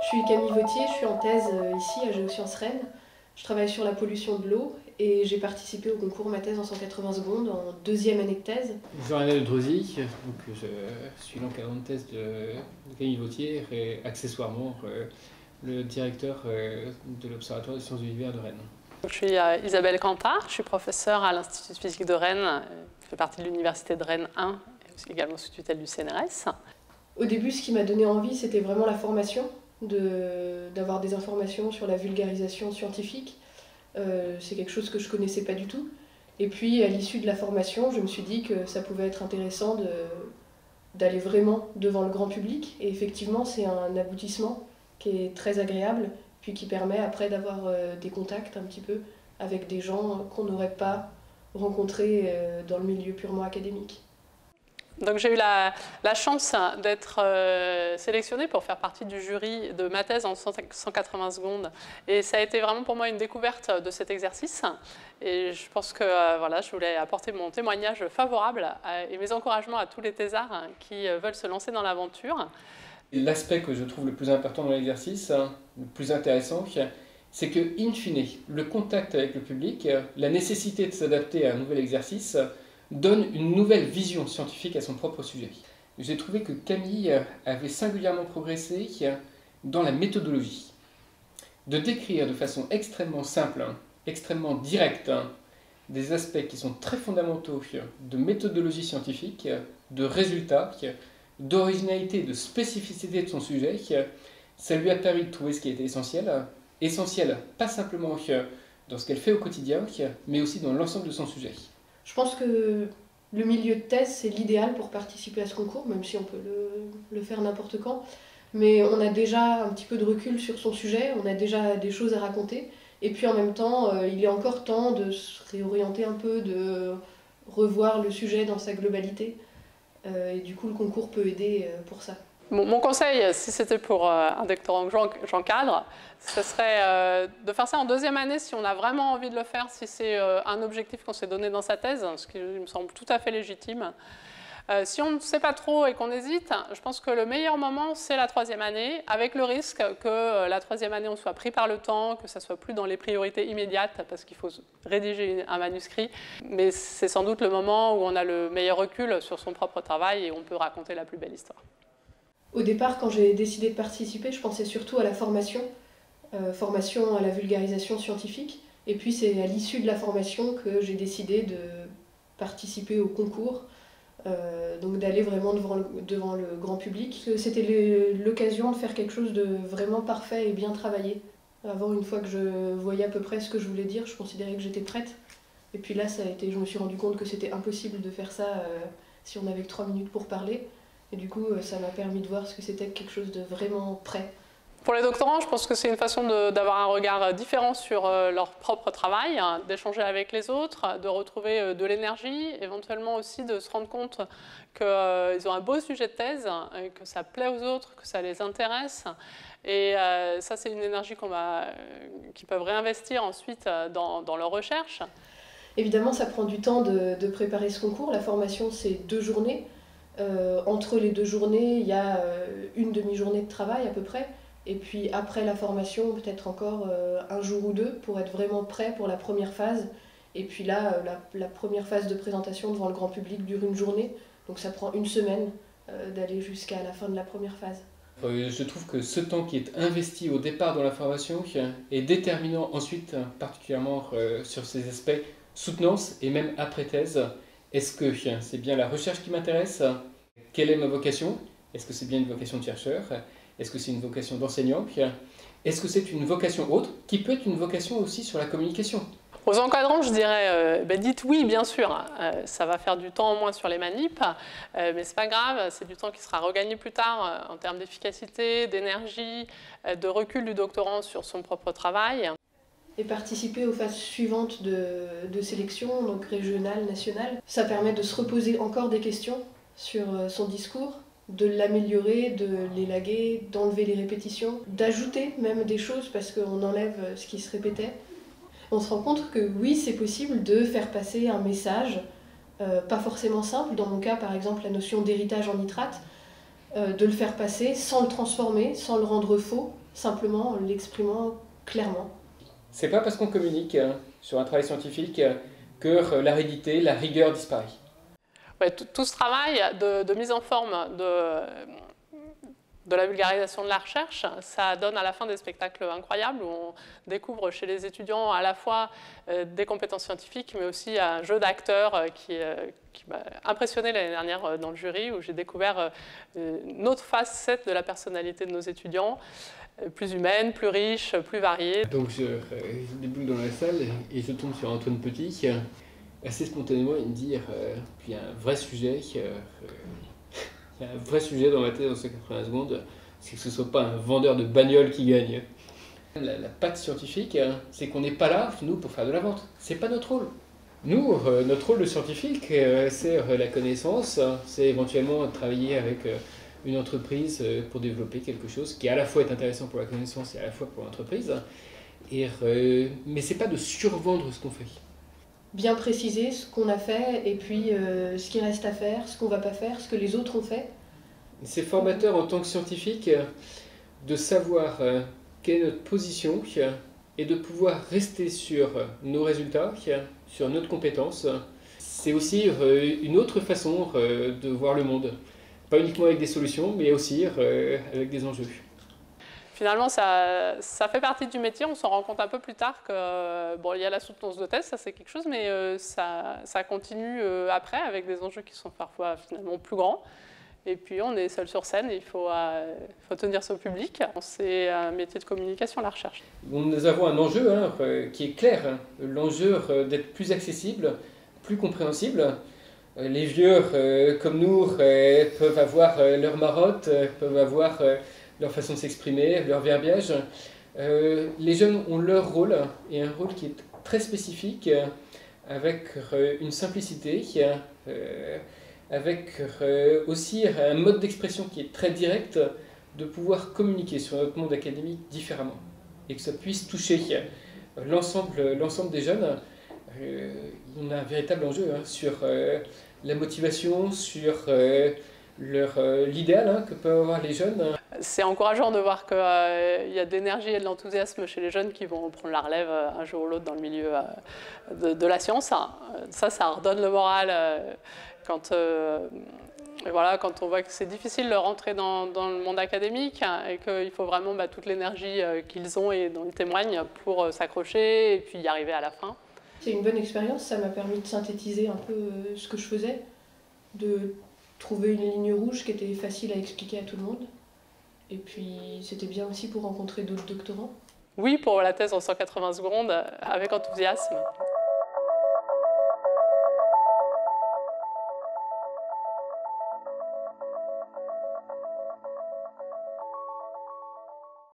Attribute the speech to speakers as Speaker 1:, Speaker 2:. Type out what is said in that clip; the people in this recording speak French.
Speaker 1: Je suis Camille Vautier, je suis en thèse euh, ici à Géosciences Rennes. Je travaille sur la pollution de l'eau et j'ai participé au concours Ma thèse en 180 secondes en deuxième année de thèse.
Speaker 2: Jean-René Drosy, donc je suis l'encadrant de thèse de Camille Vautier et accessoirement euh, le directeur euh, de l'Observatoire des sciences de l'univers de Rennes.
Speaker 3: Je suis Isabelle Cantard, je suis professeure à l'Institut de physique de Rennes, je fais partie de l'Université de Rennes 1 et également sous tutelle du CNRS.
Speaker 1: Au début, ce qui m'a donné envie, c'était vraiment la formation, d'avoir des informations sur la vulgarisation scientifique. Euh, c'est quelque chose que je connaissais pas du tout. Et puis, à l'issue de la formation, je me suis dit que ça pouvait être intéressant d'aller vraiment devant le grand public. Et effectivement, c'est un aboutissement qui est très agréable, puis qui permet après d'avoir euh, des contacts un petit peu avec des gens qu'on n'aurait pas rencontrés euh, dans le milieu purement académique.
Speaker 3: Donc j'ai eu la, chance d'être euh, sélectionnée pour faire partie du jury de ma thèse en 180 secondes. Et ça a été vraiment pour moi une découverte de cet exercice. Et je pense que voilà, je voulais apporter mon témoignage favorable et mes encouragements à tous les thésards qui veulent se lancer dans l'aventure.
Speaker 2: L'aspect que je trouve le plus important dans l'exercice, le plus intéressant, c'est que, in fine, le contact avec le public, la nécessité de s'adapter à un nouvel exercice, donne une nouvelle vision scientifique à son propre sujet. J'ai trouvé que Camille avait singulièrement progressé dans la méthodologie, de décrire de façon extrêmement simple, extrêmement directe, des aspects qui sont très fondamentaux de méthodologie scientifique, de résultats, d'originalité, de spécificité de son sujet, ça lui a permis de trouver ce qui était essentiel, essentiel pas simplement dans ce qu'elle fait au quotidien, mais aussi dans l'ensemble de son sujet.
Speaker 1: Je pense que le milieu de thèse, c'est l'idéal pour participer à ce concours, même si on peut le, faire n'importe quand. Mais on a déjà un petit peu de recul sur son sujet, on a déjà des choses à raconter. Et puis en même temps, euh, il est encore temps de se réorienter un peu, de revoir le sujet dans sa globalité. Euh, et du coup, le concours peut aider euh, pour ça.
Speaker 3: Mon, conseil, si c'était pour euh, un doctorant que j'encadre, ce serait de faire ça en deuxième année si on a vraiment envie de le faire, si c'est un objectif qu'on s'est donné dans sa thèse, ce qui me semble tout à fait légitime. Euh, si on ne sait pas trop et qu'on hésite, je pense que le meilleur moment, c'est la troisième année, avec le risque que euh, la troisième année, on soit pris par le temps, que ça soit plus dans les priorités immédiates, parce qu'il faut rédiger un manuscrit. Mais c'est sans doute le moment où on a le meilleur recul sur son propre travail et on peut raconter la plus belle histoire.
Speaker 1: Au départ, quand j'ai décidé de participer, je pensais surtout à la formation, euh, formation à la vulgarisation scientifique. Et puis c'est à l'issue de la formation que j'ai décidé de participer au concours euh, donc d'aller vraiment devant le, devant le grand public. C'était l'occasion de faire quelque chose de vraiment parfait et bien travaillé. Avant, une fois que je voyais à peu près ce que je voulais dire, je considérais que j'étais prête. Et puis là, ça a été, je me suis rendu compte que c'était impossible de faire ça euh, si on avait que 3 minutes pour parler. Et du coup, euh, ça m'a permis de voir ce que c'était quelque chose de vraiment prêt.
Speaker 3: Pour les doctorants, je pense que c'est une façon d'avoir un regard différent sur euh, leur propre travail, hein, d'échanger avec les autres, de retrouver euh, de l'énergie, éventuellement aussi de se rendre compte qu'ils euh, ont un beau sujet de thèse, que ça plaît aux autres, que ça les intéresse. Et ça, c'est une énergie qu'ils peuvent réinvestir ensuite dans, leur recherche.
Speaker 1: Évidemment, ça prend du temps de, de préparer ce concours. La formation, c'est deux journées. Entre les deux journées, il y a une demi-journée de travail à peu près. Et puis après la formation, peut-être encore euh, un jour ou deux pour être vraiment prêt pour la première phase. Et puis là, euh, la, première phase de présentation devant le grand public dure une journée. Donc ça prend une semaine euh, d'aller jusqu'à la fin de la première phase.
Speaker 2: Je trouve que ce temps qui est investi au départ dans la formation est déterminant ensuite, particulièrement sur ces aspects soutenance et même après-thèse. Est-ce que c'est bien la recherche qui m'intéresse? Quelle est ma vocation? Est-ce que c'est bien une vocation de chercheur? Est-ce que c'est une vocation d'enseignant? Est-ce que c'est une vocation autre qui peut être une vocation aussi sur la communication?
Speaker 3: Aux encadrants, je dirais, euh, ben dites oui, bien sûr, euh, ça va faire du temps en moins sur les manips, euh, mais c'est pas grave, c'est du temps qui sera regagné plus tard en termes d'efficacité, d'énergie, de recul du doctorant sur son propre travail.
Speaker 1: Et participer aux phases suivantes de, de sélection, donc régionale, nationale, ça permet de se reposer encore des questions sur son discours, de l'améliorer, de l'élaguer, d'enlever les répétitions, d'ajouter même des choses parce qu'on enlève ce qui se répétait. On se rend compte que oui, c'est possible de faire passer un message, euh, pas forcément simple, dans mon cas par exemple la notion d'héritage en nitrate, euh, de le faire passer sans le transformer, sans le rendre faux, simplement en l'exprimant clairement.
Speaker 2: C'est pas parce qu'on communique hein, sur un travail scientifique que l'aridité, la rigueur disparaît.
Speaker 3: Ouais, tout, ce travail de, mise en forme de, de la vulgarisation de la recherche, ça donne à la fin des spectacles incroyables où on découvre chez les étudiants à la fois euh, des compétences scientifiques, mais aussi un jeu d'acteurs euh, qui, euh, qui m'a impressionné l'année dernière dans le jury, où j'ai découvert une autre facette de la personnalité de nos étudiants, plus humaine, plus riche, plus variée.
Speaker 2: Donc je, déboule dans la salle et je tombe sur Antoine Petit, assez spontanément il me dit, puis un vrai sujet il un vrai sujet dans ma tête dans ces 80 secondes, c'est que ce ne soit pas un vendeur de bagnole qui gagne. La, patte scientifique, hein, c'est qu'on n'est pas là, nous, pour faire de la vente. C'est pas notre rôle. Nous, euh, notre rôle de scientifique, euh, c'est euh, la connaissance, c'est éventuellement travailler avec une entreprise pour développer quelque chose qui à la fois est intéressant pour la connaissance et à la fois pour l'entreprise. Et, mais c'est pas de survendre ce qu'on fait
Speaker 1: bien préciser ce qu'on a fait et puis euh, ce qui reste à faire, ce qu'on va pas faire, ce que les autres ont fait.
Speaker 2: C'est formateur en tant que scientifique de savoir euh, quelle est notre position et de pouvoir rester sur nos résultats, sur notre compétence. C'est aussi euh, une autre façon de voir le monde. Pas uniquement avec des solutions, mais aussi avec des enjeux
Speaker 3: finalement, ça, fait partie du métier. On s'en rend compte un peu plus tard que bon, il y a la soutenance de thèse, ça c'est quelque chose, mais euh, ça, continue euh, après avec des enjeux qui sont parfois finalement plus grands. Et puis on est seul sur scène, il faut, euh, faut tenir son public. C'est un métier de communication, la recherche.
Speaker 2: Nous avons un enjeu hein, qui est clair, hein. l'enjeu d'être plus accessible, plus compréhensible. Les vieux comme nous peuvent avoir leur marotte, peuvent avoir leur façon de s'exprimer, leur verbiage. Euh, les jeunes ont leur rôle, et un rôle qui est très spécifique, euh, avec euh, une simplicité, avec aussi un mode d'expression qui est très direct, de pouvoir communiquer sur notre monde académique différemment, et que ça puisse toucher l'ensemble des jeunes. on a un véritable enjeu hein, sur la motivation, sur l'idéal hein, que peuvent avoir les jeunes
Speaker 3: c'est encourageant de voir qu'il euh, y a de l'énergie et de l'enthousiasme chez les jeunes qui vont prendre la relève euh, un jour ou l'autre dans le milieu euh, de, la science. Ça, ça redonne le moral quand, voilà, quand on voit que c'est difficile de rentrer dans, le monde académique et qu'il faut vraiment toute l'énergie qu'ils ont et dont ils témoignent pour s'accrocher et puis y arriver à la fin.
Speaker 1: C'est une bonne expérience, ça m'a permis de synthétiser un peu ce que je faisais, de trouver une ligne rouge qui était facile à expliquer à tout le monde. Et puis c'était bien aussi pour rencontrer d'autres doctorants?
Speaker 3: Oui, pour la thèse en 180 secondes, avec enthousiasme.